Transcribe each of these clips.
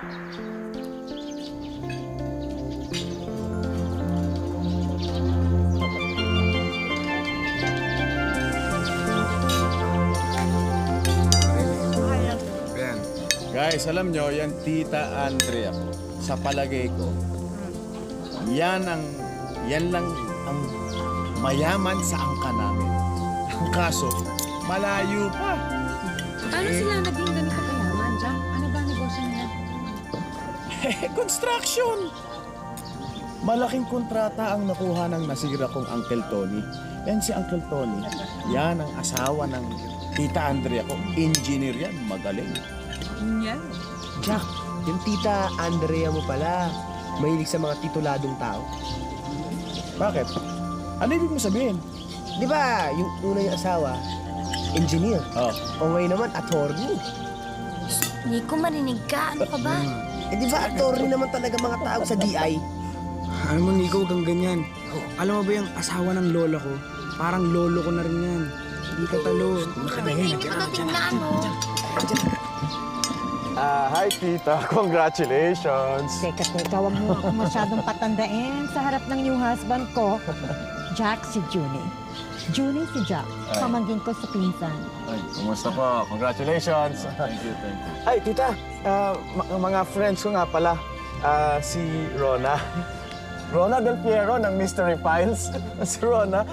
Guys, alam nyo, yan Tita Andrea po. Sa palagay ko, yan ang, yan lang ang mayaman sa angka namin. Ang kaso, malayo pa. Paano sila naging construction! Malaking kontrata ang nakuha ng nasira kong Uncle Tony. Yan si Uncle Tony. Yan ang asawa ng Tita Andrea ko. Engineer yan. Magaling. Yan. Jack, yung tita Andrea mo pala, mahilig sa mga tituladong tao. Bakit? Ano ibig mo sabihin? Di ba, yung una yung asawa, engineer. Oh, O ngayon naman, attorney. Nico, marinig ka. Ano ka ba? Eh di ba, attorney naman talaga mga tao sa DI? Alam mo, Nico, huwag kang ganyan. Alam mo ba yung asawa ng lola ko? Parang lolo ko na rin yan. Hindi ka talo. Hindi na tingnan, oh. Ah, hi Tita. Congratulations. Teka, teka, huwag mo ako masyadong patandain sa harap ng new husband ko. Jack si Junie. Junie si Jack. Ay. Pamangkin ko sa pinsan. Ay, kumusta po? Congratulations. Thank you, thank you. Ay, tita, ah, ma- mga friends ko nga pala, ah, si Rona. Rona Del Piero ng Mystery Files. si Rona.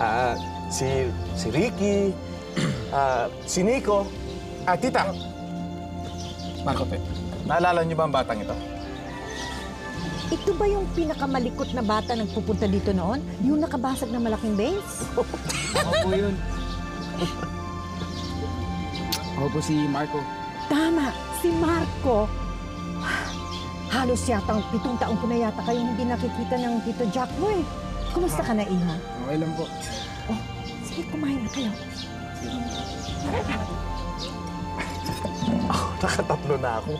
Ah, si, si Ricky, ah, si Nico. Ah, tita, Marco, te. Naalala niyo ba ang batang ito? Ito ba yung pinakamalikot na bata nagpupunta dito noon? Yung nakabasag na malaking base? Ako po yun. Ako po si Marco. Tama, si Marco. Halos yatang pitong taong ko na yata kayong hindi nakikita ng Tito Jack mo eh. Kumusta ka na, Iha? Okay lang po. Sige, kumain na kayo. nakatatlo na ako.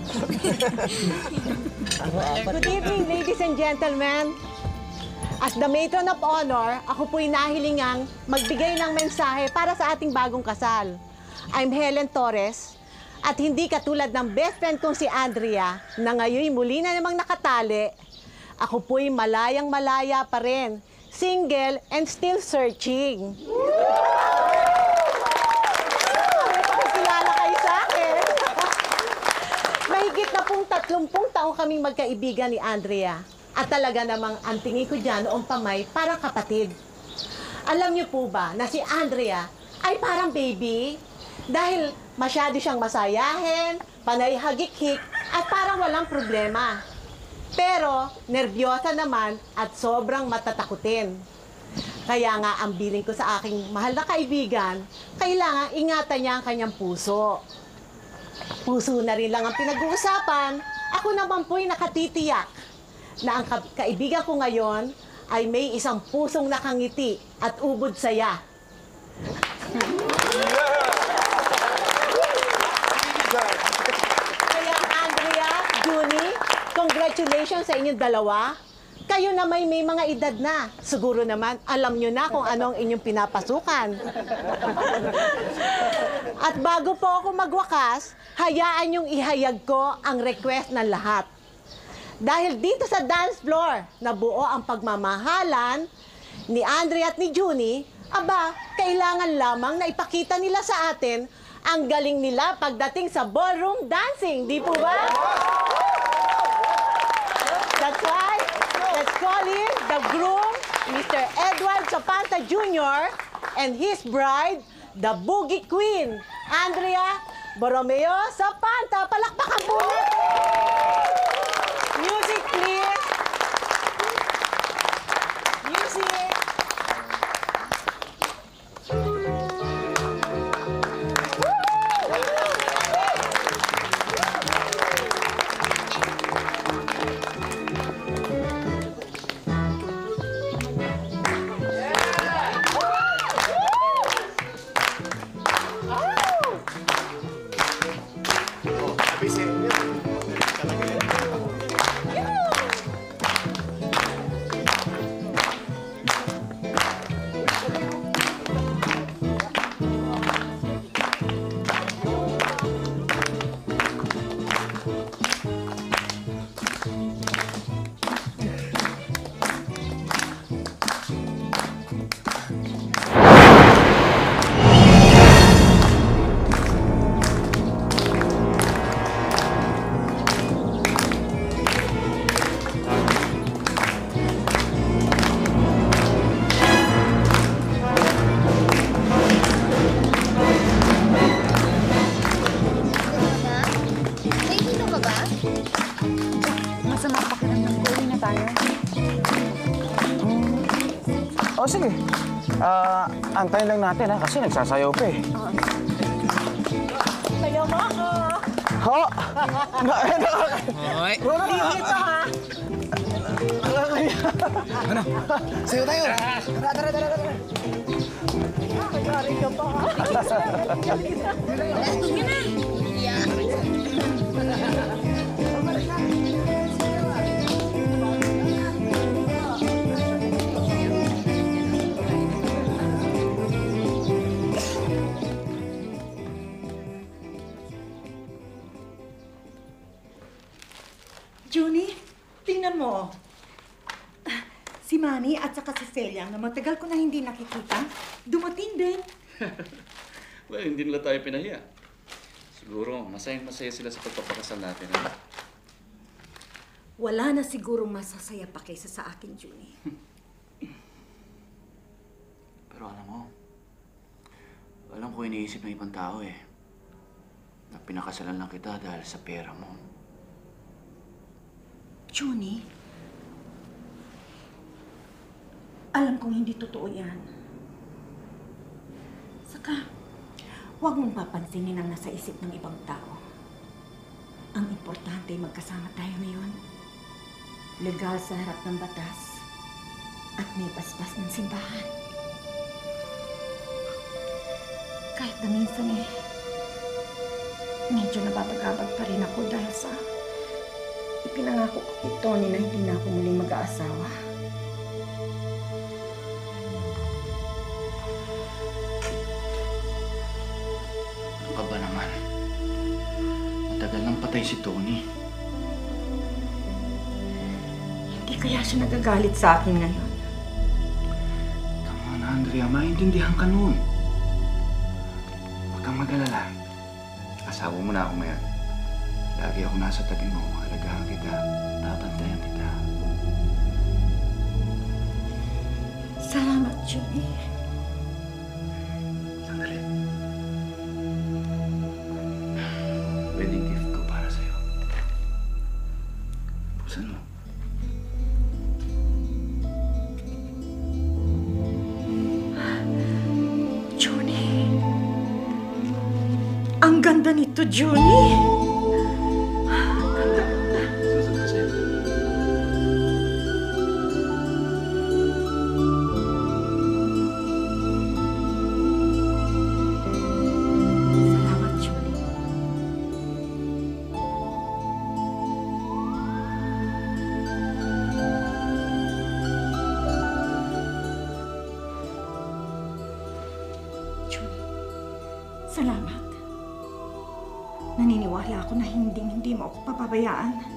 Good evening, ladies and gentlemen. As the matron of honor, ako po'y nahilingang magbigay ng mensahe para sa ating bagong kasal. I'm Helen Torres, at hindi katulad ng best friend kong si Andrea, na ngayon muli na namang nakatali, ako po'y malayang malaya pa rin, single and still searching. Kilala 30 taong kaming magkaibigan ni Andrea. At talaga namang ang tingin ko dyan noong pamay parang kapatid. Alam niyo po ba na si Andrea ay parang baby? Dahil masyado siyang masayahin, panay hagik-hik, at parang walang problema. Pero, nerbiyosa naman at sobrang matatakutin. Kaya nga, ang biling ko sa aking mahal na kaibigan, kailangan ingatan niya ang kanyang puso. Puso na rin lang ang pinag-uusapan ako naman po'y nakatitiyak na ang ka- kaibigan ko ngayon ay may isang pusong nakangiti at ubod saya. Kaya Andrea, Junie, congratulations sa inyong dalawa. Kayo na may may mga edad na. Siguro naman, alam nyo na kung ano ang inyong pinapasukan. At bago po ako magwakas, hayaan yung ihayag ko ang request ng lahat. Dahil dito sa dance floor, nabuo ang pagmamahalan ni Andrea at ni Junie, aba, kailangan lamang na ipakita nila sa atin ang galing nila pagdating sa ballroom dancing. Di po ba? That's why, him the groom, Mr. Edward Zapanta Jr., and his bride, the Boogie Queen, Andrea Borromeo Zapanta. Palakpakan po! Music, please! Sabi sa antayin lang natin ha, kasi nagsasayaw pa eh. Sayaw mo ako. Ho! Na, na, Hoy! Rona, Ito ha. Sayo tayo! Tara, tara, tara, tara! Mayari ka pa ha. Junie, Celia na matagal ko na hindi nakikita, dumating din. Well, hindi nila tayo pinahiya. Siguro, masayang masaya sila sa pagpapakasal natin. Ano? Wala na siguro masasaya pa kaysa sa akin, Junie. Pero alam mo, alam ko iniisip ng ibang tao eh. Na pinakasalan lang kita dahil sa pera mo. Junie, alam kong hindi totoo yan. Saka, huwag mong papansinin ang nasa isip ng ibang tao. Ang importante, magkasama tayo ngayon. Legal sa harap ng batas. At may paspas ng simbahan. Kahit na minsan eh, medyo nababagabag pa rin ako dahil sa Ipinangako ko kay Tony na hindi na ako muling mag-aasawa. Patay si Tony. Hindi kaya siya nagagalit sa akin ngayon. Come on, Andrea. Maintindihan ka nun. Huwag kang mag-alala. Asawa mo na ako ngayon. Lagi ako nasa tabi mo. Alagahan kita. Babantayan kita. Salamat, Julie. June. Ako na hindi hindi mo ako papabayaan.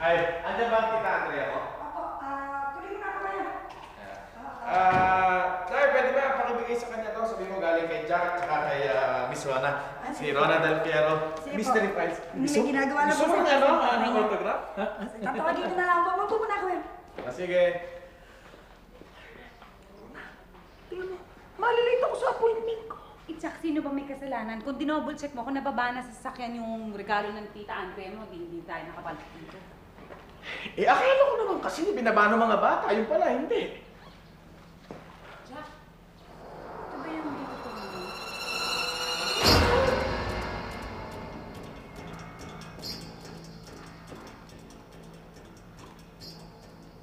Ay, andyan ba ang tita Andrea ko? Ako, ah, tuloy mo na ako ngayon. Ah, Claire, pwede ba pakibigay sa kanya to? Sabi mo galing kay Jack at saka kay ah, Miss Rona. Si Rona Del Piero. Sige po. Mystery Files. May ginagawa na gusto po mo sa- ng ano? ah, ng autograph? Ha? Tatawagin ko na lang po. Magpo muna ako yun. Ah, sige. Malilate ako sa appointment ko. Itsak, sino ba may kasalanan? Kung dinouble check mo, kung nababana sa sasakyan yung regalo ng tita Andrea mo, di, di tayo nakabalik dito. Eh, akala ko naman kasi binabano mga bata. Yung pala, hindi. Jack, ito ba yung dito ko mo?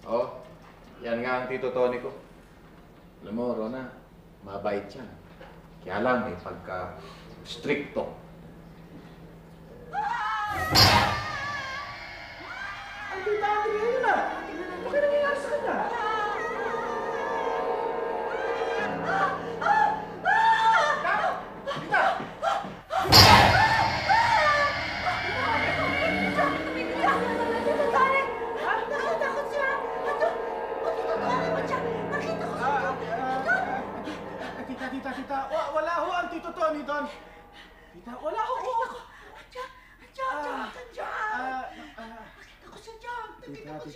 Oh, yan nga ang tito Tony ko. Alam mo, Rona, mabait yan. Kaya lang, eh, pagka stricto. Ang Tita Andrea, yun na. Bakit nangyayari sa kanya? Tita, tita, tita. Wala ho ang Tito Tony doon. Tita, wala ho. Nakita ko.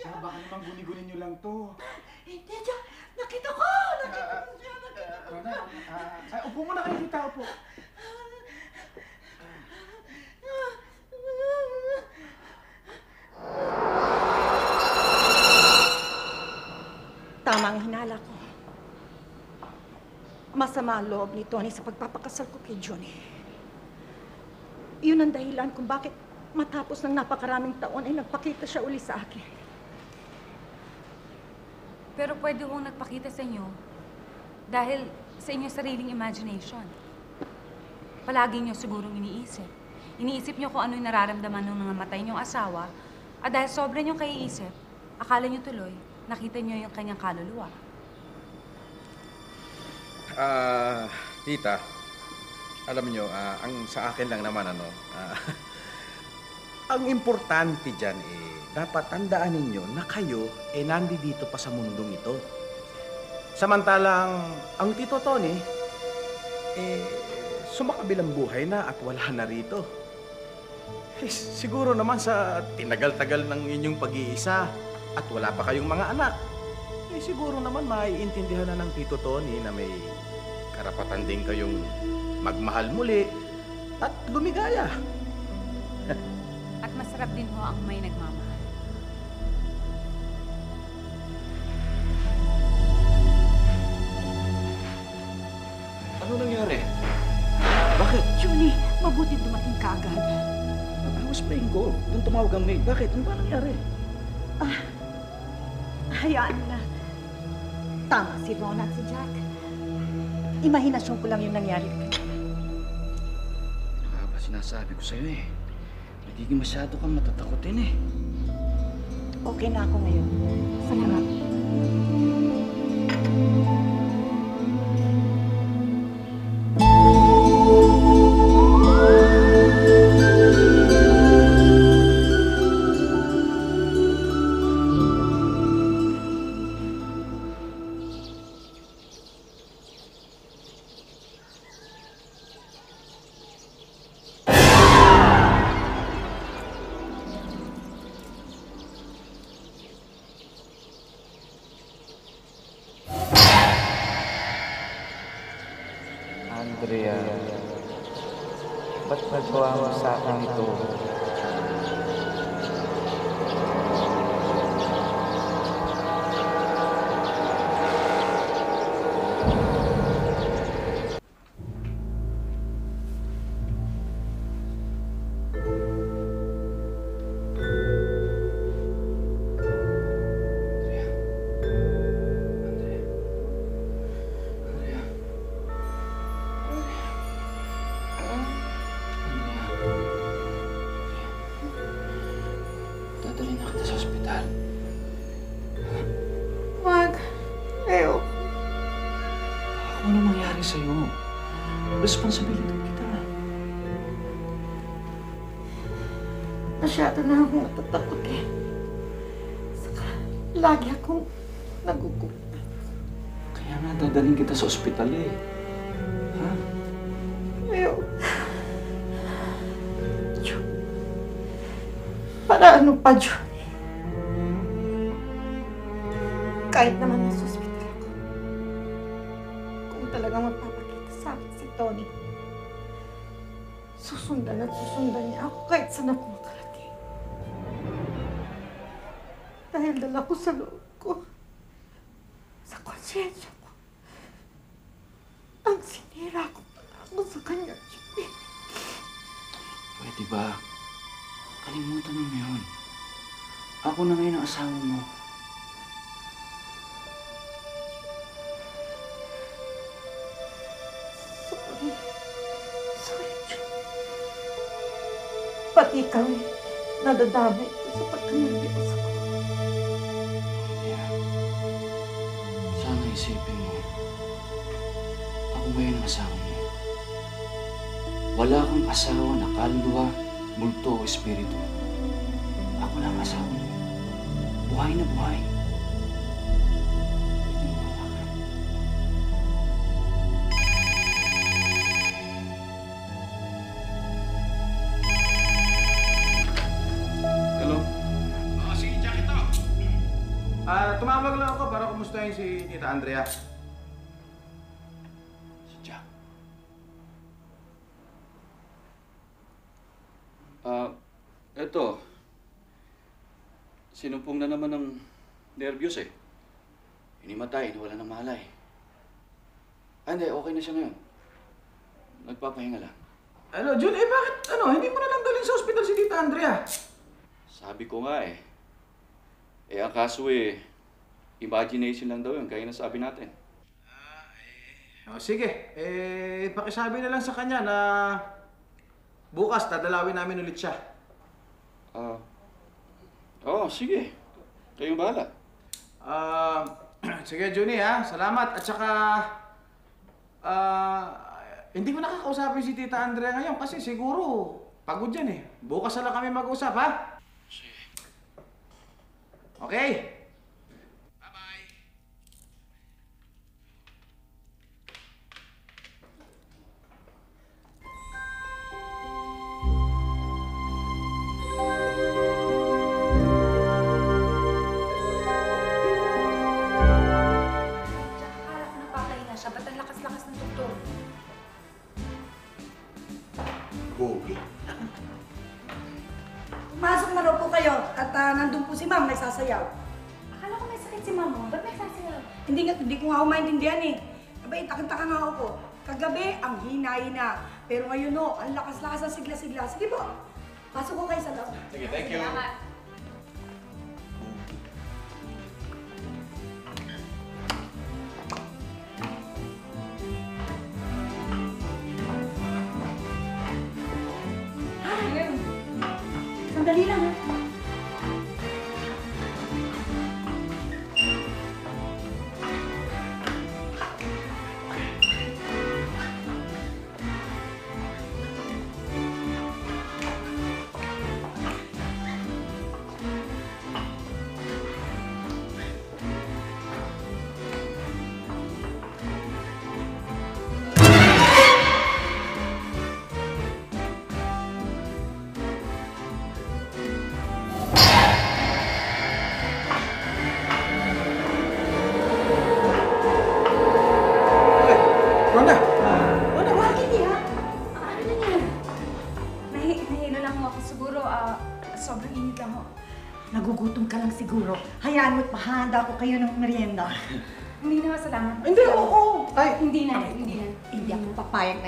Baka naman guni-guni nyo lang to. Hindi, Jack. Nakita ko! Nakita ko siya! Nakita ko. Rona, ah, ay, upo muna kayo, tita, upo. Tama ang hinala ko. Masama ang loob ni Tony sa pagpapakasal ko kay Johnny. Yun ang dahilan kung bakit matapos ng napakaraming taon ay nagpakita siya uli sa akin. Pero pwede kong nagpakita sa inyo dahil sa inyong sariling imagination. Palagi niyo sigurong iniisip. Iniisip niyo kung ano yung nararamdaman ng namatay niyong asawa at dahil sobra niyong kaiisip, akala niyo tuloy nakita niyo yung kanyang kaluluwa. Ah, tita, alam nyo, ah, ang sa akin lang naman ano, ah, ang importante dyan eh, dapat tandaan ninyo na kayo eh nandi dito pa sa mundong ito. Samantalang ang Tito Tony, eh, sumakabilang buhay na at wala na rito. Eh, siguro naman sa tinagal-tagal ng inyong pag-iisa at wala pa kayong mga anak, eh siguro naman maiintindihan na ng Tito Tony na may karapatan din kayong magmahal muli at lumigaya. At masarap din ho ang may nagmamahal. Golf. Doon tumawag ang maid. Bakit? Ano ba nangyari? Hayaan mo na. Tama si Ron at si Jack. Imahinasyon ko lang yung nangyari. Ano ba sinasabi ko sa'yo eh? Nagiging masyado kang matatakotin eh. Okay na ako ngayon. Salamat. Andrea, Responsibility kita. Masyado na akong natatakot eh. Saka, lagi akong nagugup. Kaya nga dadalhin kita sa ospital eh. Ha? Leo. Jo. Para ano pa, Jo? Kahit naman nasa at susundan niya ako kahit saan ako makarating. Dahil dala ko sa loob ko, sa konsyensya ko, ang sinira ko ako sa kanya. Pwede ba? Kalimutan mo yun. Ako na ngayon ang asawa mo. Nadadamay ko sa pagkanagbios ako. Kaya, sana isipin mo, ako ngayon ang asawa mo. Wala kang asawa na kaluluwa, multo o espiritu. Ako lang ang asawa mo. Buhay na buhay. Para kumustahin si Tita Andrea. Si Jack. Ah, eto. Sinumpong na naman ng nervyos eh. Inimatay, wala ng malay. Ah, hindi, okay na siya ngayon. Nagpapahinga lang. Ano, Jun, eh bakit, ano, hindi mo na lang dalhin sa ospital si Tita Andrea? Sabi ko nga eh. Eh, ang kaso eh, imagination lang daw yun, kaya nasabi natin. O, sige, eh, pakisabi na lang sa kanya na bukas dadalawin namin ulit siya. Ah, oo, sige. Kayong bahala. Ah, sige, Juni, ha? Salamat. At saka, ah, hindi ko nakakausapin si Tita Andrea ngayon kasi siguro pagod yan eh. Bukas na lang kami mag-usap, ha? Okay? Ma'am nagsasayaw. Akala ko may sakit si mama. Ba't may sasayaw? Hindi, nga, hindi ko nga ako maintindihan eh. Abay, takang-taka nga ako. Kagabi, ang hina-hina. Pero ngayon no, ang lakas-lakas ng sigla-sigla. Sige po, pasok ko kayo sa loob. Sige, thank you. Salamat.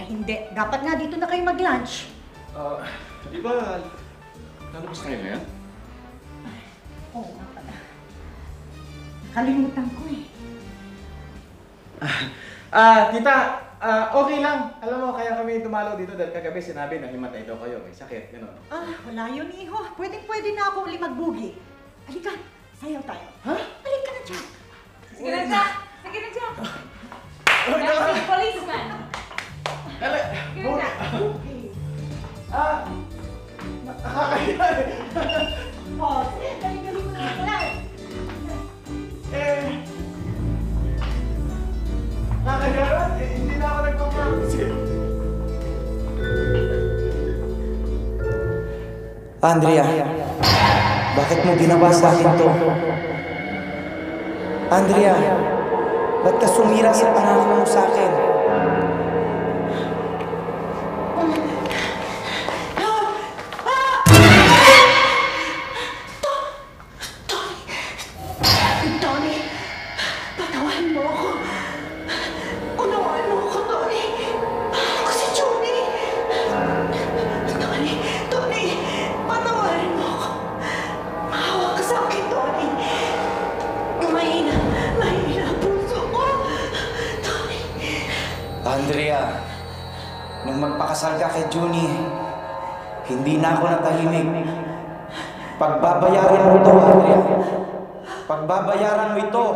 Hindi. Dapat nga dito na kayo mag-lunch. Ah, di ba, lalabas tayo ngayon? Oo nga pala. Kalimutan ko eh. Ah, tita, ah, okay lang. Alam mo, kaya kami dumalaw dito dahil kagabi sinabi na himatay daw kayo. May sakit, gano'n. Ah, wala yun, iho. Pwedeng pwede na ako uli magbugi. Halika, sayaw tayo. Ha? Halika na dyan. Sige na, Jack! Andrea, bakit mo ginawa sa akin to? Andrea, ba't ka sumira sa pangako mo sa akin? Pagbabayaran mo ito, Andrea. Pagbabayaran mo ito.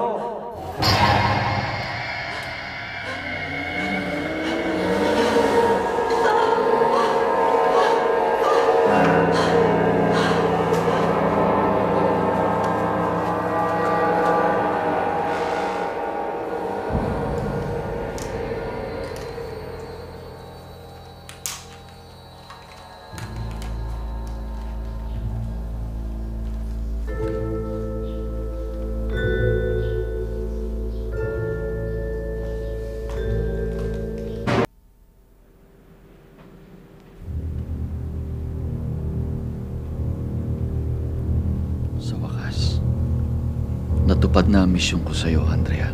Natupad na misyon ko sa'yo, Andrea.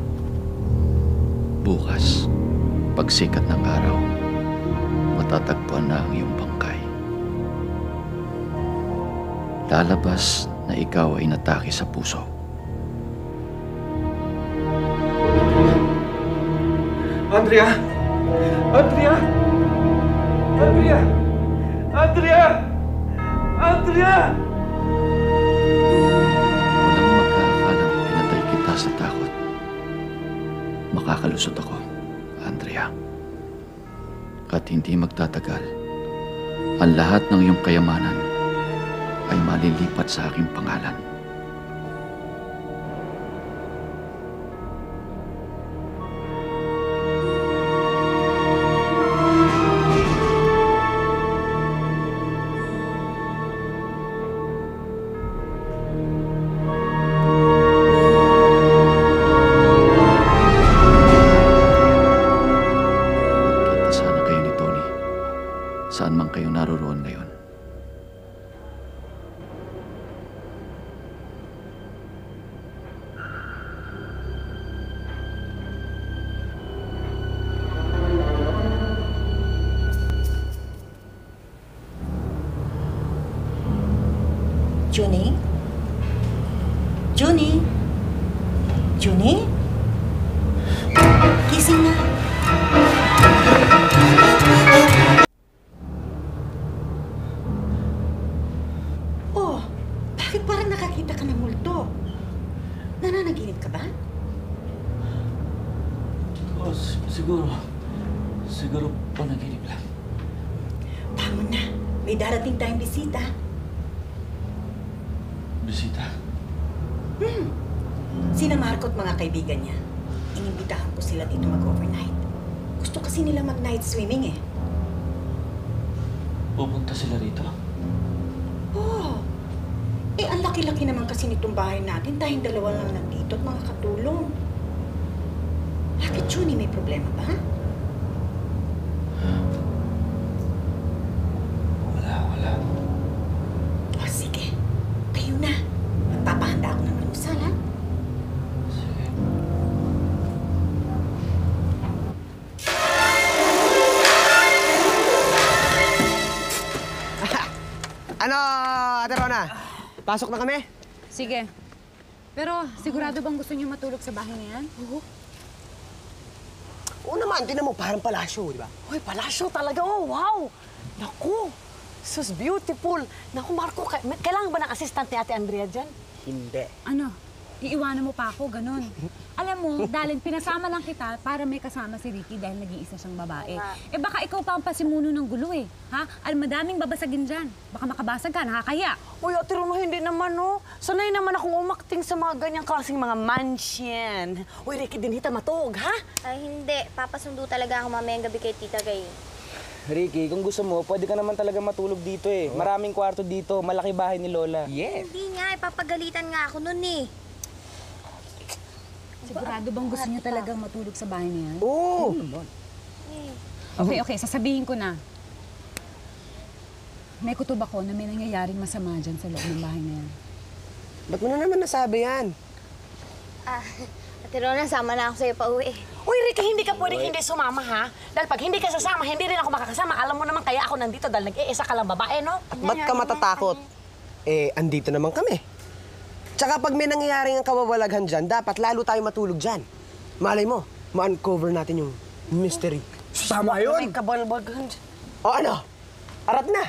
Bukas, pagsikat ng araw, matatagpuan na ang iyong bangkay. Lalabas na ikaw ay natake sa puso. Andrea! Andrea! Andrea! Andrea! Andrea! Kita sa takot. Makakalusot ako, Andrea. At hindi magtatagal, ang lahat ng iyong kayamanan ay malilipat sa aking pangalan. Tayong dalawa lang nandito at mga katulong. Bakit, Junie? May problema ba? Wala, wala. O, sige. Kayo na. Magpapahanda ako ng almusal, ha? Ano, Ate Rona? Pasok na kami? Sige. Pero sigurado bang gusto niyo matulog sa bahay na yan? Oo. Oo naman, tinan mo, parang palasyo, di ba? Hoy, palasyo talaga. Oh, wow! Naku! Sus, beautiful. Naku, Marco, ka- may- kailangan ba ng assistant ni Ate Andrea dyan? Hindi. Ano? Iiwanan mo pa ako, ganun. Alam mo, Dalin, pinasama lang kita para may kasama si Ricky dahil nag-iisa siyang babae. Eh baka ikaw pa ang pasimuno ng gulo eh. Ha? Alam, madaming babasagin dyan. Baka makabasag ka, nakakaya. Uy, Ate Rona, hindi naman, no? Sanay naman akong umakting sa mga ganyang klaseng mga mansion. Uy, Ricky, din hita matug, ha? Ay, hindi. Papasundo talaga ako mamayang gabi kay Tita Gay. Ricky, kung gusto mo, pwede ka naman talaga matulog dito eh. Maraming kwarto dito, malaki bahay ni Lola. Yeah. Hindi nga, ipapagalitan nga ako nun eh. Sigurado bang gusto niyo talagang matulog sa bahay na yan? Oo! Okay, okay. Sasabihin ko na. May kutob ako na may nangyayaring masama dyan sa loob ng bahay na yan. Ba't mo na naman nasabi yan? Ah, Ate Rona, sama na ako sa'yo pa uwi. Uy, Ricky, hindi ka pwedeng hindi sumama, ha? Dahil pag hindi ka sasama, hindi rin ako makakasama. Alam mo naman kaya ako nandito dahil nag-iisa ka lang babae, no? At ba't ka matatakot? Eh, andito naman kami. Tsaka pag may nangyayaring ang kawawalaghan dyan, dapat lalo tayo matulog dyan. Malay mo, ma-uncover natin yung mystery. Tama yun! May kabalbagan dyan. O ano? Arat na!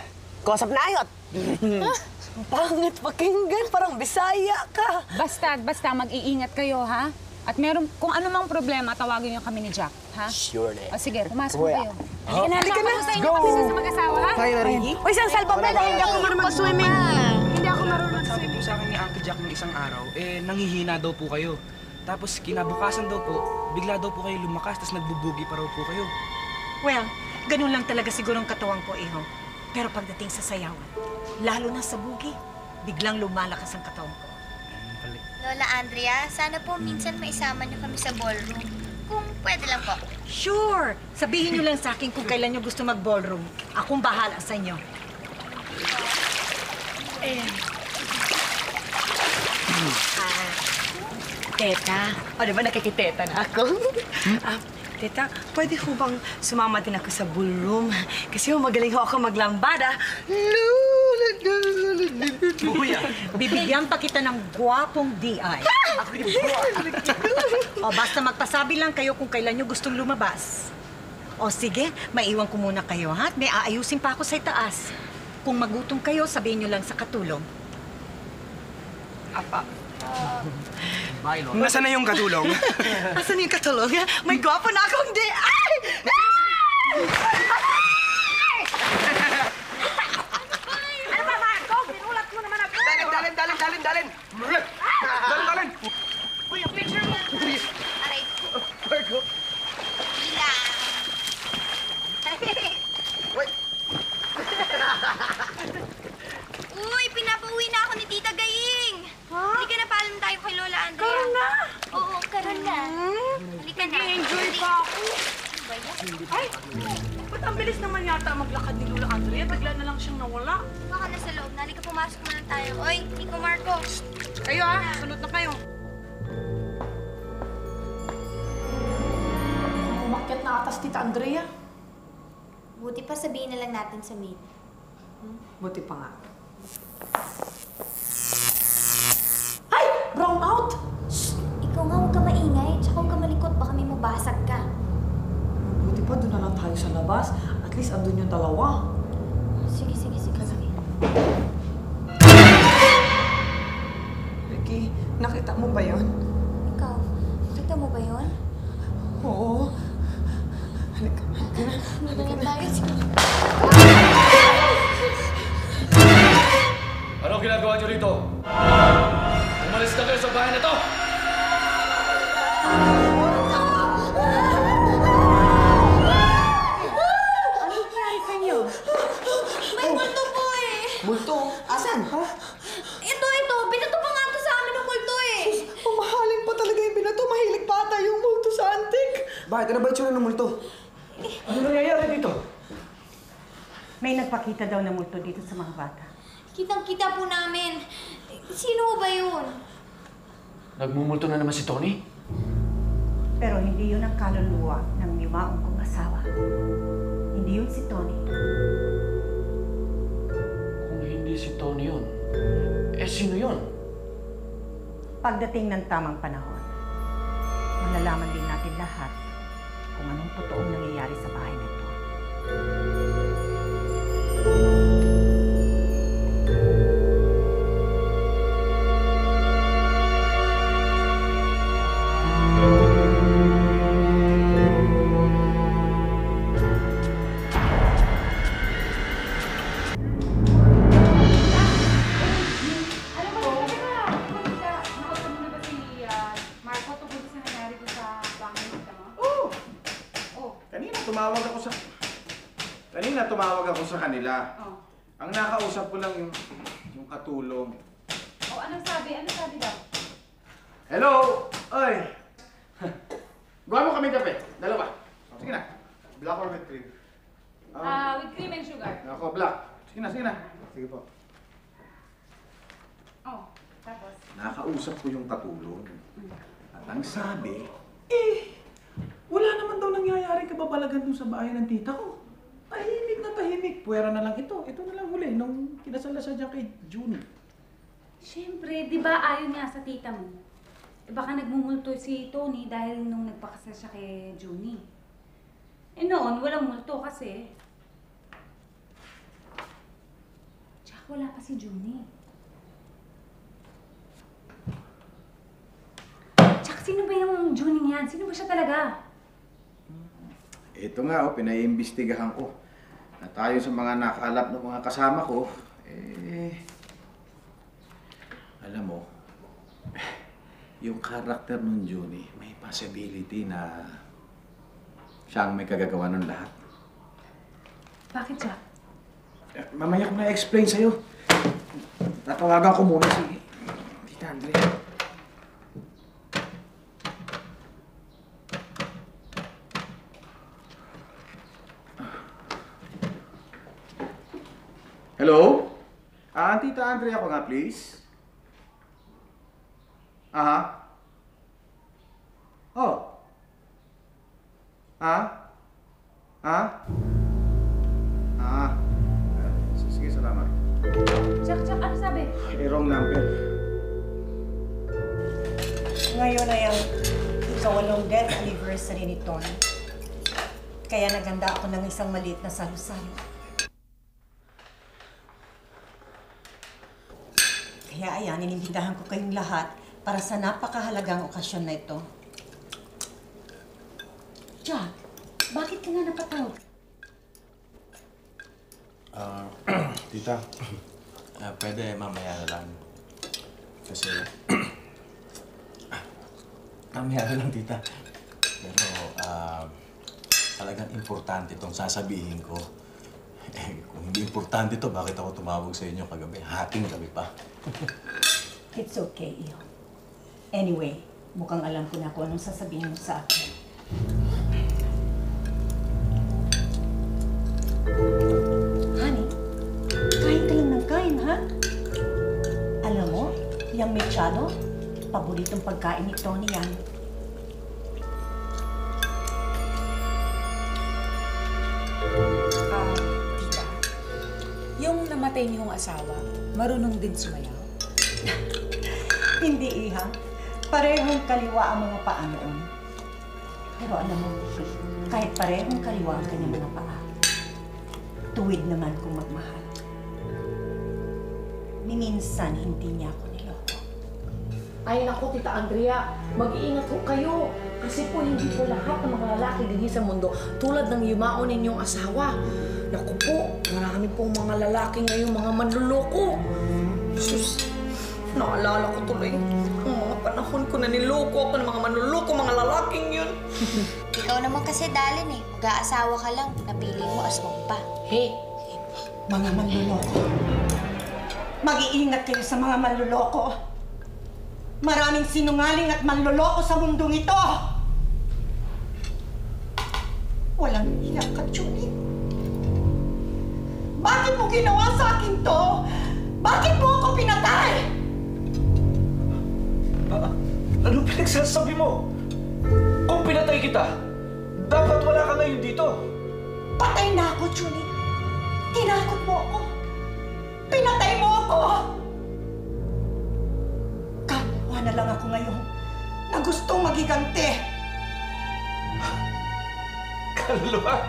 Kosap na ayot! Pangit pakinggan, parang bisaya ka. Basta, basta mag-iingat kayo, ha? At meron, kung ano mang problema, tawagin niyo kami ni Jack, ha? Sure na. O sige, pumasok na kayo. Halika na, halika na. Go! Sa mag-asawa, ha? Tayo na, Ricky. Uy, isang salbang na dahil hindi ako marunong mag-swimming. Jack ng isang araw, eh, nanghihina daw po kayo. Tapos kinabukasan daw po, bigla daw po kayo lumakas, tapos nagbubugi pa raw po kayo. Well, ganun lang talaga siguro ang katawang ko, Iho. Pero pagdating sa sayawan, lalo na sa bugi, biglang lumalakas ang katawan ko. Lola Andrea, sana po minsan maisama niyo kami sa ballroom. Kung pwede lang po. Sure! Sabihin niyo lang sa akin kung kailan niyo gusto mag-ballroom. Akong bahala sa inyo. Eh, Teta. O, di ba nakikiteta na ako? Ah, teta, pwede ho bang sumama din ako sa ballroom? Kasi ho, magaling ho ako maglambada. Kuya, bibigyan pa kita ng gwapong DI. o basta magpasabi lang kayo kung kailan nyo gustong lumabas. O sige, maiwan ko muna kayo ha. May aayusin pa ako sa itaas. Kung magutom kayo, sabihin nyo lang sa katulong. Apa. Nasaan na yung katulong? Asan yung katulong? May gwapo na akong di... Ay! Ano ba, Marco? Binulat mo naman ako! Dalin, dalin, dalin, dalin, dalin! Dalin, dalin! Uy, yung picture mo. Aray. Marco! Bilang. Uy, pinapauwi na ako ni Tita Gaying. Halika na, paalam tayo kay Lola Andrea. Karon na? Oo, karon na. Halika na. Enjoy pa ako. Ano ba yan? Ay! Ba't ang bilis naman yata maglakad ni Lola Andrea? Bigla na lang siyang nawala. Baka nasa loob na. Halika, pumasok muna tayo. Oy, Nico Marco. Kayo ah, sunod na kayo. Umakyat na atas Tita Andrea. Buti pa sabihin na lang natin sa maid. Buti pa nga. Na tayo sa labas. At least andun yung dalawa. Sige, sige, sige. sige. Ricky, nakita mo ba yon? Ikaw, nakita mo ba yun? Oo. Halika. Magaling tayo. Sige. Ano na multo dito sa mga bata. Kitang-kita po namin. Sino ba yun? Nagmumulto na naman si Tony? Pero hindi yun ang kaluluwa ng limaong kong asawa. Hindi yun si Tony. Kung hindi si Tony yun, eh sino yun? Pagdating ng tamang panahon, malalaman din natin lahat kung anong totoong nangyayari sa bahay na ito. Alam At ang sabi, Eh, wala naman daw nangyayari kababalagan dun sa bahay ng tita ko. Tahimik na tahimik. Puwera na lang ito. Ito na lang huli nung kinasal na siya dyan kay June. Siyempre, di ba ayaw niya sa tita mo? Eh baka nagmumulto si Tony dahil nung nagpakasal siya kay Junie. Eh noon, walang multo kasi. Tsaka wala pa si Junie. Tsaka sino ba yung Junie yan? Sino ba siya talaga? ito nga, oh, pinaiimbestigahan ko. At tayo sa mga nakalap ng mga kasama ko, eh, alam mo, yung karakter ng Junie, may possibility na siya ang may kagagawa ng lahat. Bakit siya? Eh, Mamaya ko na-explain sa'yo. Tatawagan ko muna si Tita Andrea. Hello? Ah, Tita Andrea ko nga, please. Aha. Oh. Ha? Ha? Ah. Sige, salamat. Jack, Jack, ano sabi? Eh, wrong number. Ngayon ay ang ikawalong death anniversary ni Tony. Kaya naganda ako ng isang maliit na salu-salo. Kaya ayan, inimbitahan ko kayong lahat para sa napakahalagang okasyon na ito. Jack, bakit ka nga napatawag? Ah, tita, ah, pwede mamaya lang. Kasi, mamaya na lang, tita. Pero, ah, talagang importante itong sasabihin ko. Eh, kung hindi importante to, bakit ako tumawag sa inyo kagabi? Hating gabi pa. It's okay, Iyo. Anyway, mukhang alam ko na kung anong sasabihin mo sa akin. Honey, kain ka lang ng kain, ha? Alam mo, yung mechado, paboritong pagkain ni Tony yan. Namatay niyong asawa, marunong din sumayaw? Hindi, Iha. Parehong kaliwa ang mga paa noon. Pero alam mo, kahit parehong kaliwa ang kanyang mga paa, tuwid naman kung magmahal. Minsan, hindi niya ako niloko. Ay naku, Tita Andrea, mag-iingat po kayo. Kasi po hindi po lahat ng mga lalaki din sa mundo tulad ng yumaon ninyong asawa. Naku po, marami pong mga lalaki ngayon mga manluloko. Sus, naalala ko tuloy ang mga panahon ko na niloko ako ng mga manluloko, mga lalaking yun. Ikaw naman kasi dalin eh. Mag-aasawa ka lang, napili mo aswang pa. Hey, Mga manluloko. Mag-iingat kayo sa mga manluloko. Maraming sinungaling at manluloko sa mundong ito. Walang ginawa sa akin to? Bakit mo ako pinatay? Ano pinagsasabi mo? Kung pinatay kita, dapat wala ka ngayon dito. Patay na ako, Julie. Tinakot mo ako. Pinatay mo ako. Kapwa na lang ako ngayon na gustong magiganti. Kaluluwa?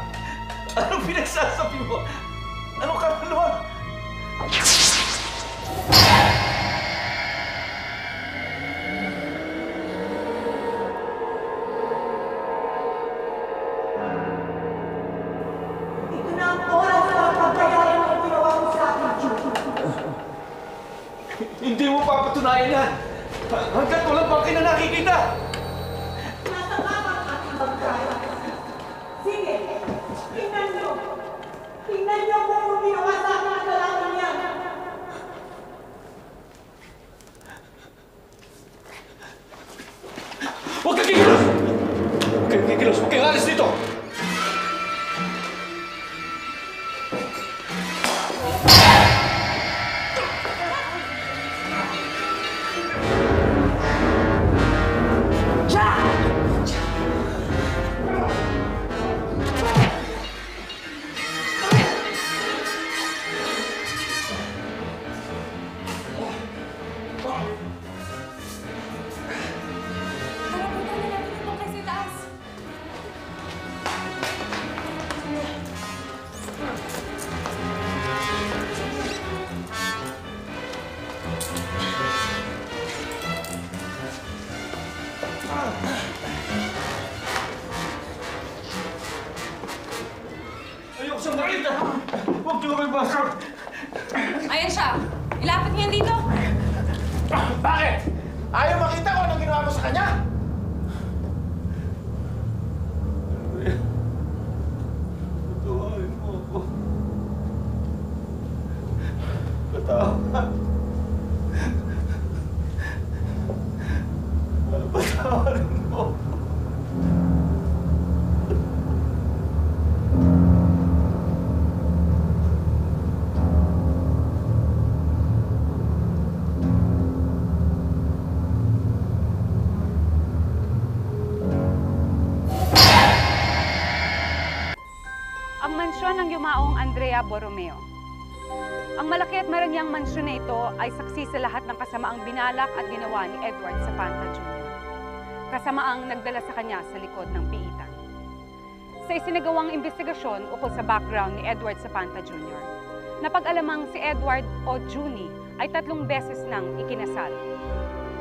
Anong pinagsasabi mo? Anong kaluluwa? Ito Huwag kang kikilos! Huwag kang alis dito! Andrea Borromeo. Ang malaki at marangyang mansyon na ito ay saksi sa lahat ng kasamaang binalak at ginawa ni Edward Zapanta Jr. Kasamaang nagdala sa kanya sa likod ng piitan. Sa isinagawang investigasyon ukol sa background ni Edward Zapanta Jr., napag-alamang si Edward o Junie ay tatlong beses nang ikinasal.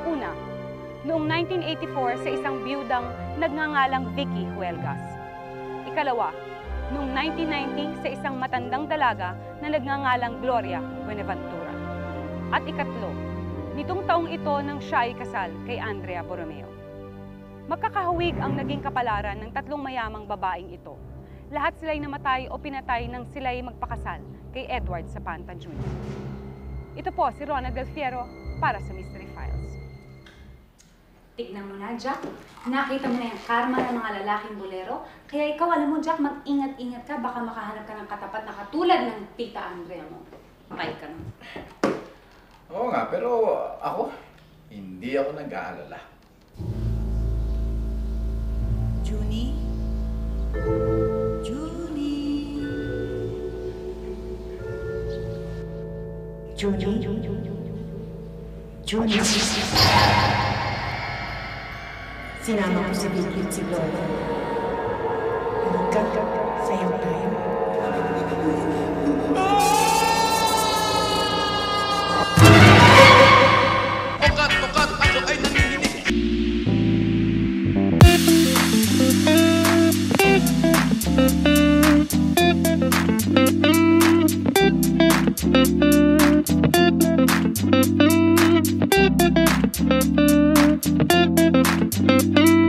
Una, noong 1984 sa isang biyudang nagngangalang Vicky Huelgas. Ikalawa, noong 1990 sa isang matandang dalaga na nagngangalang Gloria Buenaventura. At ikatlo, nitong taong ito nang siya ay kasal kay Andrea Borromeo. Magkakahawig ang naging kapalaran ng tatlong mayamang babaeng ito. Lahat sila'y namatay o pinatay nang sila'y magpakasal kay Edward Zapanta Jr. Ito po si Rona Del Fiero para sa Mystery Files. Tignan mo na, Jack. Nakita mo na yung karma ng mga lalaking bolero. Kaya ikaw, alam mo, Jack, mag-ingat-ingat ka. Baka makahanap ka ng katapat na katulad ng tita Andrea mo. Bye ka na. Oo nga, pero ako, hindi ako nag-aalala. Junie? Junie? Junie? Junie? Sinama ko si at si Gloria. Hanggang sayaw tayo. Ukat, ukat, ako ay nanginginig. Thank you. Thank you.